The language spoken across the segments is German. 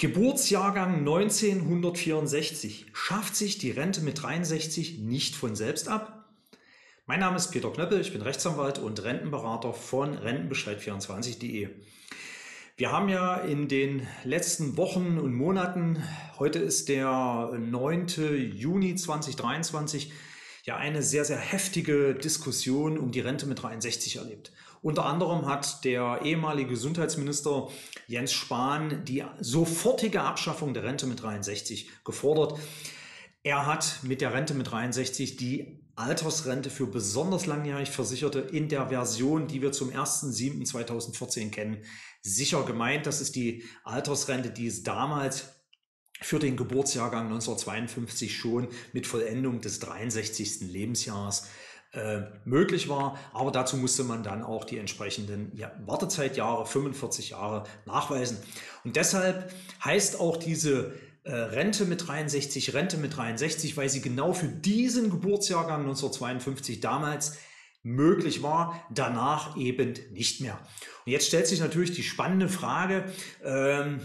Geburtsjahrgang 1964. Schafft sich die Rente mit 63 nicht von selbst ab? Mein Name ist Peter Knöppel, ich bin Rechtsanwalt und Rentenberater von Rentenbescheid24.de. Wir haben ja in den letzten Wochen und Monaten, heute ist der 9. Juni 2023, ja eine sehr, sehr heftige Diskussion um die Rente mit 63 erlebt. Unter anderem hat der ehemalige Gesundheitsminister Jens Spahn die sofortige Abschaffung der Rente mit 63 gefordert. Er hat mit der Rente mit 63 die Altersrente für besonders langjährig Versicherte in der Version, die wir zum 1.7.2014 kennen, sicher gemeint. Das ist die Altersrente, die es damals für den Geburtsjahrgang 1952 schon mit Vollendung des 63. Lebensjahres äh, möglich war. Aber dazu musste man dann auch die entsprechenden ja, Wartezeitjahre, 45 Jahre, nachweisen. Und deshalb heißt auch diese äh, Rente mit 63, Rente mit 63, weil sie genau für diesen Geburtsjahrgang 1952 damals möglich war, danach eben nicht mehr. Und jetzt stellt sich natürlich die spannende Frage, ähm,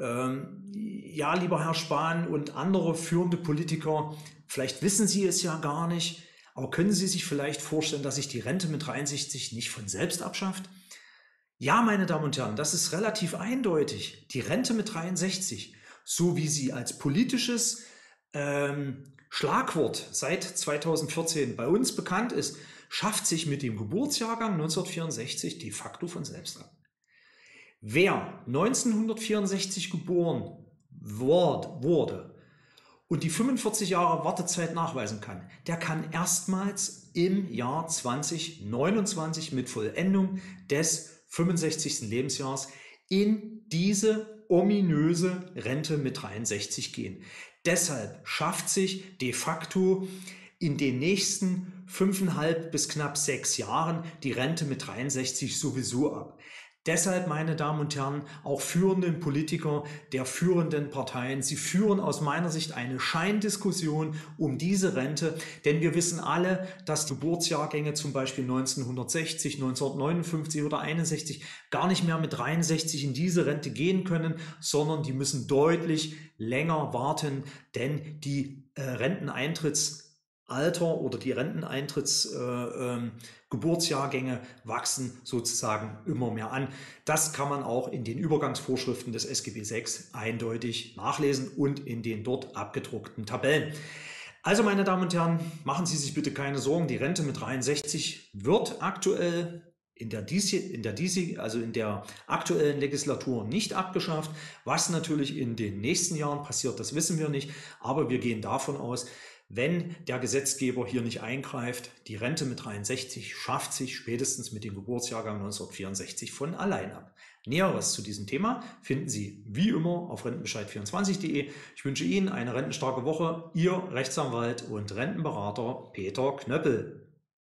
ähm, ja, lieber Herr Spahn und andere führende Politiker, vielleicht wissen Sie es ja gar nicht, aber können Sie sich vielleicht vorstellen, dass sich die Rente mit 63 nicht von selbst abschafft? Ja, meine Damen und Herren, das ist relativ eindeutig. Die Rente mit 63, so wie sie als politisches ähm, Schlagwort seit 2014 bei uns bekannt ist, schafft sich mit dem Geburtsjahrgang 1964 de facto von selbst ab. Wer 1964 geboren wurde und die 45 Jahre Wartezeit nachweisen kann, der kann erstmals im Jahr 2029 mit Vollendung des 65. Lebensjahres in diese ominöse Rente mit 63 gehen. Deshalb schafft sich de facto in den nächsten fünfeinhalb bis knapp sechs Jahren die Rente mit 63 sowieso ab. Deshalb, meine Damen und Herren, auch führenden Politiker der führenden Parteien, sie führen aus meiner Sicht eine Scheindiskussion um diese Rente, denn wir wissen alle, dass Geburtsjahrgänge zum Beispiel 1960, 1959 oder 61 gar nicht mehr mit 63 in diese Rente gehen können, sondern die müssen deutlich länger warten, denn die äh, Renteneintritts Alter oder die Renteneintrittsgeburtsjahrgänge äh, ähm, wachsen sozusagen immer mehr an. Das kann man auch in den Übergangsvorschriften des SGB VI eindeutig nachlesen und in den dort abgedruckten Tabellen. Also meine Damen und Herren, machen Sie sich bitte keine Sorgen. Die Rente mit 63 wird aktuell in der, DC, in der DC, also in der aktuellen Legislatur nicht abgeschafft. Was natürlich in den nächsten Jahren passiert, das wissen wir nicht. Aber wir gehen davon aus, wenn der Gesetzgeber hier nicht eingreift, die Rente mit 63 schafft sich spätestens mit dem Geburtsjahrgang 1964 von allein ab. Näheres zu diesem Thema finden Sie wie immer auf rentenbescheid24.de. Ich wünsche Ihnen eine rentenstarke Woche. Ihr Rechtsanwalt und Rentenberater Peter Knöppel.